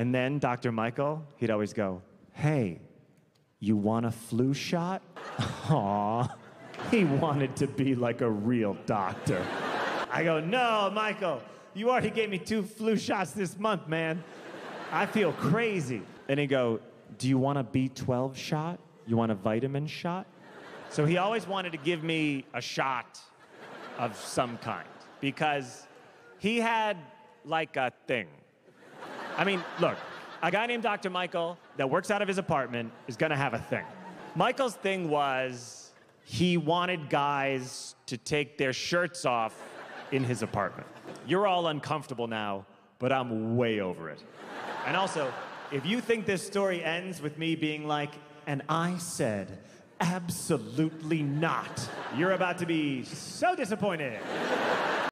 And then Dr. Michael, he'd always go, Hey, you want a flu shot? Aw, he wanted to be like a real doctor. I go, No, Michael, you already gave me two flu shots this month, man. I feel crazy. And he'd go, Do you want a B12 shot? You want a vitamin shot? So he always wanted to give me a shot of some kind because he had like a thing. I mean, look, a guy named Dr. Michael that works out of his apartment is gonna have a thing. Michael's thing was he wanted guys to take their shirts off in his apartment. You're all uncomfortable now, but I'm way over it. And also, if you think this story ends with me being like, and I said, absolutely not, you're about to be so disappointed.